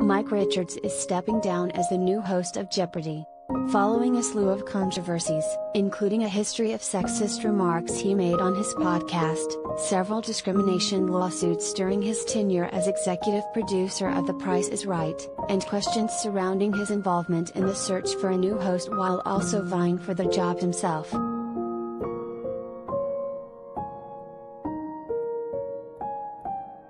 Mike Richards is stepping down as the new host of Jeopardy! Following a slew of controversies, including a history of sexist remarks he made on his podcast, several discrimination lawsuits during his tenure as executive producer of The Price is Right, and questions surrounding his involvement in the search for a new host while also vying for the job himself.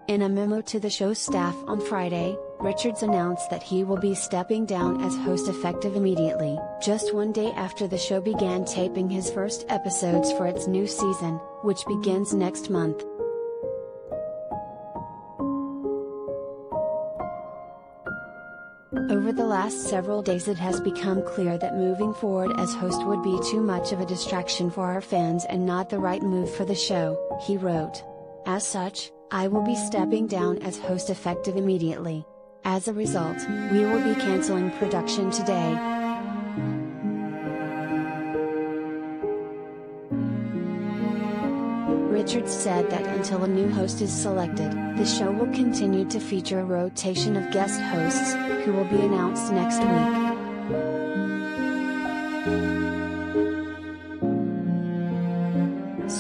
In a memo to the show's staff on Friday, Richards announced that he will be stepping down as host effective immediately, just one day after the show began taping his first episodes for its new season, which begins next month. Over the last several days, it has become clear that moving forward as host would be too much of a distraction for our fans and not the right move for the show, he wrote. As such, I will be stepping down as host effective immediately. As a result, we will be canceling production today. Richards said that until a new host is selected, the show will continue to feature a rotation of guest hosts, who will be announced next week.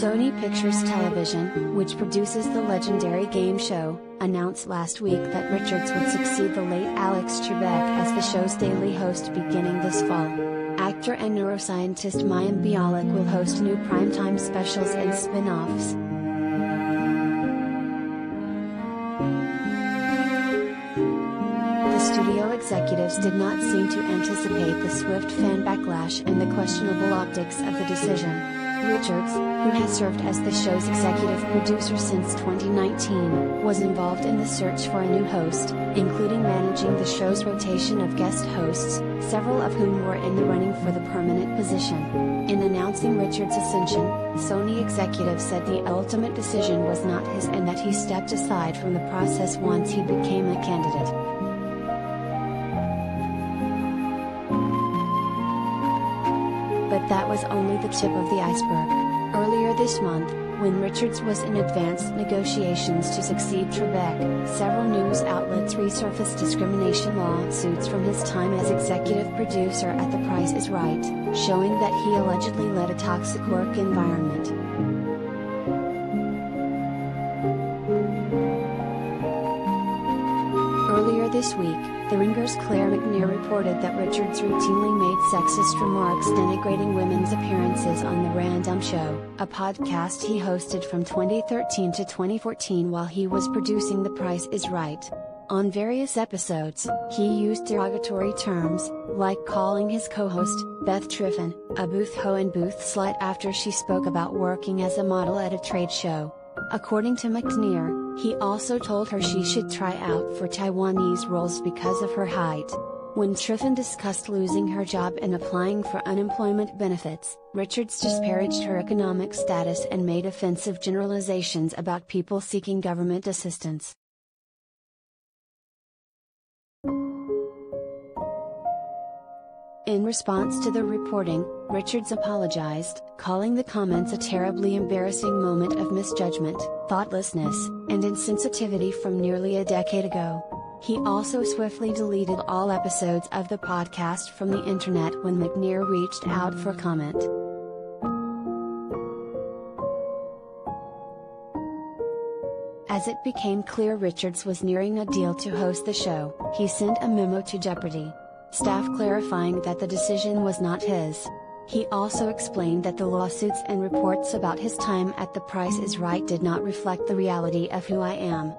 Sony Pictures Television, which produces the legendary game show, announced last week that Richards would succeed the late Alex Trebek as the show's daily host beginning this fall. Actor and neuroscientist Mayim Bialik will host new primetime specials and spin-offs. The studio executives did not seem to anticipate the swift fan backlash and the questionable optics of the decision. Richards, who has served as the show's executive producer since 2019, was involved in the search for a new host, including managing the show's rotation of guest hosts, several of whom were in the running for the permanent position. In announcing Richards' ascension, Sony executives said the ultimate decision was not his and that he stepped aside from the process once he became a candidate. That was only the tip of the iceberg. Earlier this month, when Richards was in advanced negotiations to succeed Trebek, several news outlets resurfaced discrimination lawsuits from his time as executive producer at The Price is Right, showing that he allegedly led a toxic work environment. This week, The Ringer's Claire McNear reported that Richards routinely made sexist remarks denigrating women's appearances on The Random Show, a podcast he hosted from 2013 to 2014 while he was producing The Price is Right. On various episodes, he used derogatory terms, like calling his co-host, Beth Triffon, a booth hoe and booth slut after she spoke about working as a model at a trade show. According to McNear, he also told her she should try out for Taiwanese roles because of her height. When Triffon discussed losing her job and applying for unemployment benefits, Richards disparaged her economic status and made offensive generalizations about people seeking government assistance. In response to the reporting, Richards apologized, calling the comments a terribly embarrassing moment of misjudgment, thoughtlessness, and insensitivity from nearly a decade ago. He also swiftly deleted all episodes of the podcast from the internet when McNear reached out for comment. As it became clear Richards was nearing a deal to host the show, he sent a memo to Jeopardy! Staff clarifying that the decision was not his. He also explained that the lawsuits and reports about his time at The Price is Right did not reflect the reality of who I am.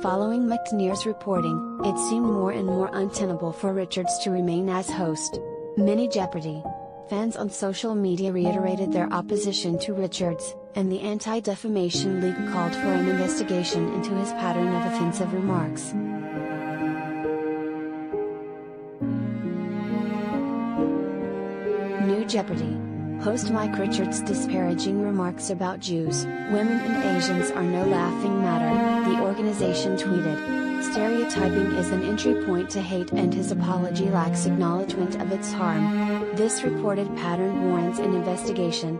Following McNear's reporting, it seemed more and more untenable for Richards to remain as host. Many Jeopardy! Fans on social media reiterated their opposition to Richards, and the Anti Defamation League called for an investigation into his pattern of offensive remarks. New Jeopardy! Host Mike Richards' disparaging remarks about Jews, women, and Asians are no laughing matter, the organization tweeted. Stereotyping is an entry point to hate and his apology lacks acknowledgement of its harm. This reported pattern warrants an investigation.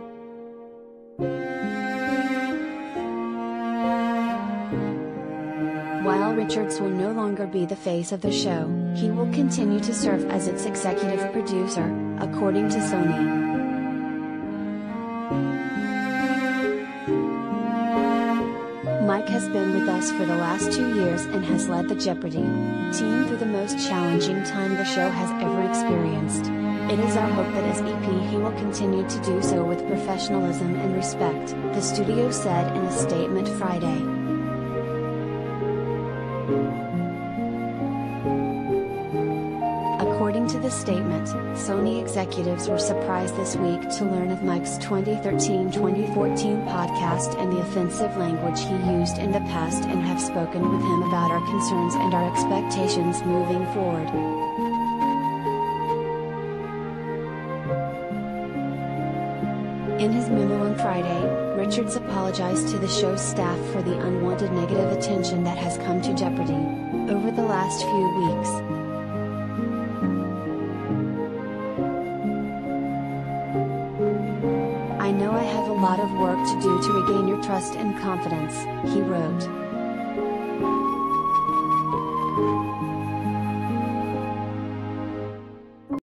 While Richards will no longer be the face of the show, he will continue to serve as its executive producer, according to Sony. Mike has been with us for the last two years and has led the Jeopardy! team through the most challenging time the show has ever experienced. It is our hope that as EP he will continue to do so with professionalism and respect, the studio said in a statement Friday. According to the statement, Sony executives were surprised this week to learn of Mike's 2013-2014 podcast and the offensive language he used in the past and have spoken with him about our concerns and our expectations moving forward. In his memo on Friday, Richards apologized to the show's staff for the unwanted negative attention that has come to Jeopardy! over the last few weeks. I know I have a lot of work to do to regain your trust and confidence, he wrote.